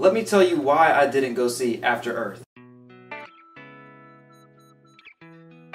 let me tell you why I didn't go see After Earth.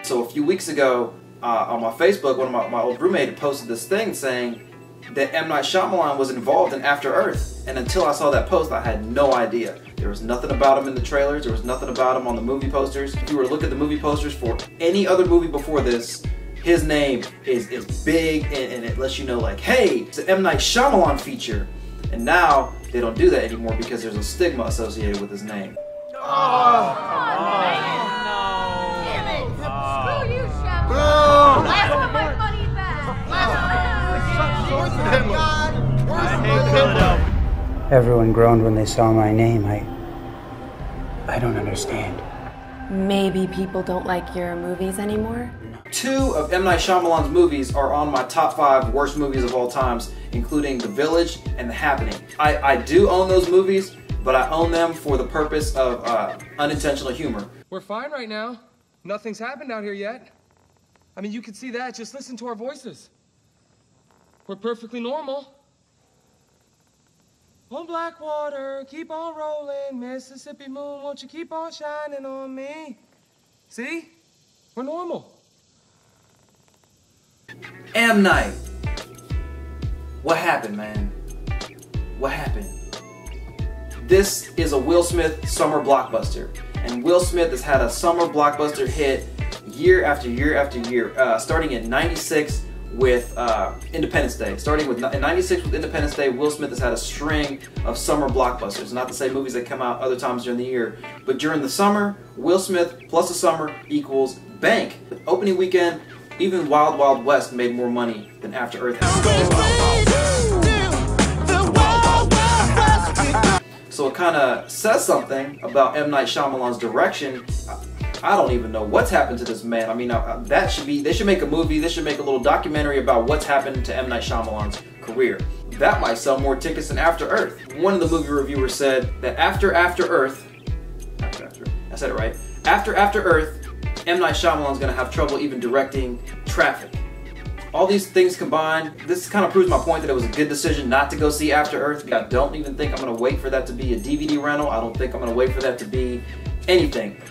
So a few weeks ago, uh, on my Facebook, one of my, my old roommate posted this thing saying that M. Night Shyamalan was involved in After Earth. And until I saw that post, I had no idea. There was nothing about him in the trailers, there was nothing about him on the movie posters. If you were to look at the movie posters for any other movie before this, his name is, is big and, and it lets you know like, hey, it's an M. Night Shyamalan feature. And now they don't do that anymore because there's a stigma associated with his name. Oh, Damn it! Screw you, back! Everyone groaned when they saw my name. I. I don't understand. Maybe people don't like your movies anymore? Two of M. Night Shyamalan's movies are on my top five worst movies of all times, including The Village and The Happening. I, I do own those movies, but I own them for the purpose of uh, unintentional humor. We're fine right now. Nothing's happened out here yet. I mean, you can see that. Just listen to our voices. We're perfectly normal. On Blackwater, keep on rolling. Mississippi moon, won't you keep on shining on me? See? We're normal. M. Night. What happened, man? What happened? This is a Will Smith summer blockbuster. And Will Smith has had a summer blockbuster hit year after year after year, uh, starting in 96 with uh, Independence Day. Starting with in 96 with Independence Day, Will Smith has had a string of summer blockbusters. Not to say movies that come out other times during the year, but during the summer, Will Smith plus the summer equals bank. Opening weekend, even Wild Wild West made more money than After Earth So it kind of says something about M. Night Shyamalan's direction. I don't even know what's happened to this man. I mean, uh, that should be, they should make a movie, they should make a little documentary about what's happened to M. Night Shyamalan's career. That might sell more tickets than After Earth. One of the movie reviewers said that after After Earth, after After, I said it right, after After Earth, M. Night Shyamalan's gonna have trouble even directing Traffic. All these things combined, this kind of proves my point that it was a good decision not to go see After Earth. I don't even think I'm gonna wait for that to be a DVD rental. I don't think I'm gonna wait for that to be anything.